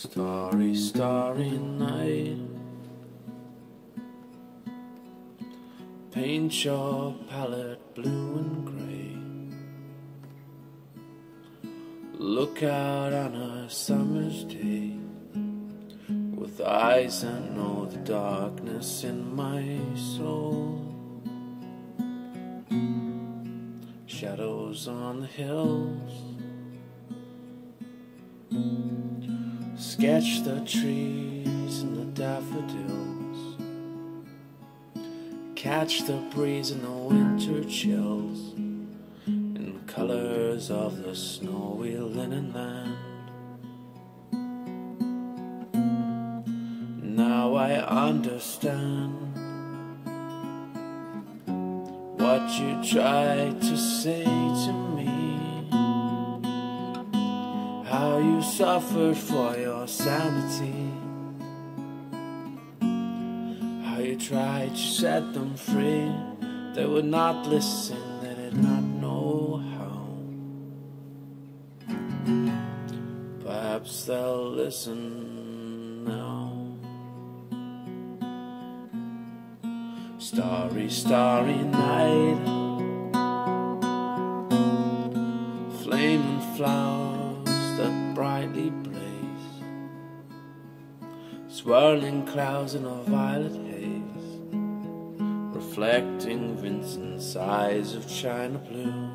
Starry, starry night. Paint your palette blue and grey. Look out on a summer's day. With eyes that know the darkness in my soul. Shadows on the hills. Sketch the trees and the daffodils. Catch the breeze and the winter chills. In colors of the snowy linen land. Now I understand what you tried to say to me. How you suffered for your sanity. How you tried to set them free. They would not listen, they did not know how. Perhaps they'll listen now. Starry, starry night. Swirling clouds in a violet haze. Reflecting Vincent's eyes of china blue.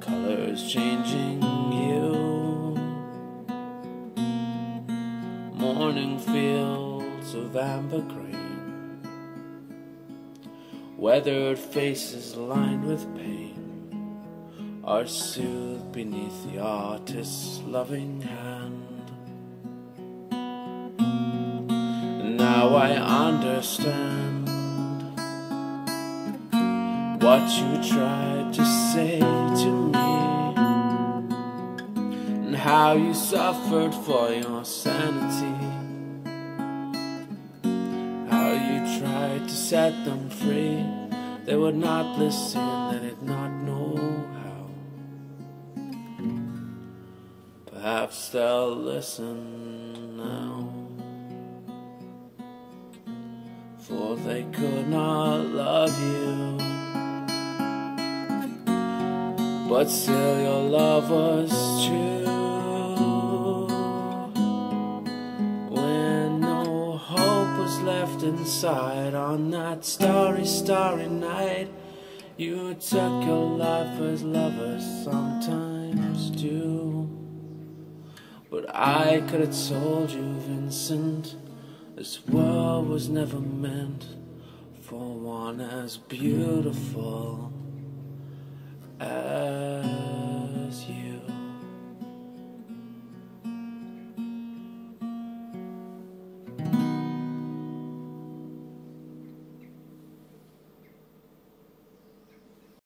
Colors changing hue. Morning fields of amber green. Weathered faces lined with pain are soothed beneath the artist's loving hand. Now I understand what you tried to say to me, and how you suffered for your sanity, how you tried to set them free. They would not listen, they did not know Perhaps they'll listen now. For they could not love you. But still, your love was true. When no hope was left inside on that starry, starry night, you took your life as lovers sometimes do. But I could have told you, Vincent, this world was never meant for one as beautiful as.